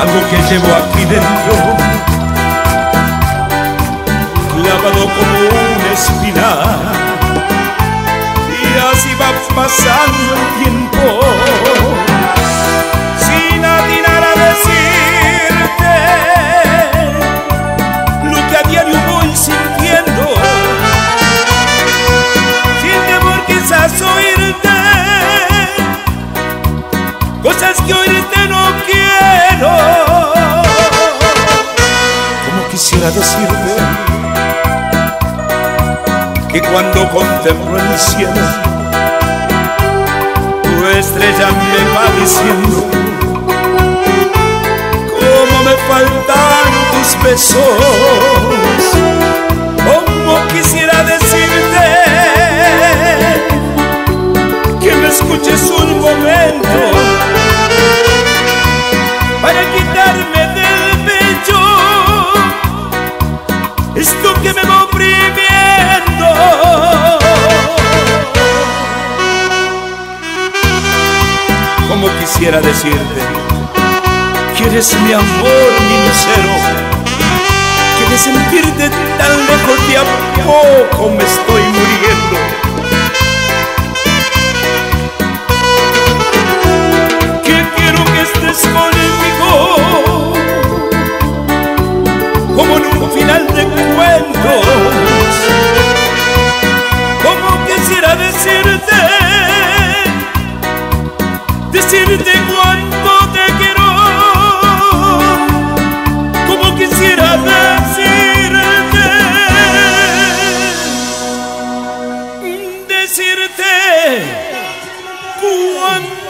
algo que llevo aquí dentro, clavado como quisiera decirte que cuando contemplo el cielo, tu estrella me va diciendo cómo me faltan tus besos. Como quisiera decirte que eres mi amor, mi lucero, que sentirte tan lejos de a poco me estoy muriendo. decirte cuánto te quiero, como quisiera decirte, decirte cuánto.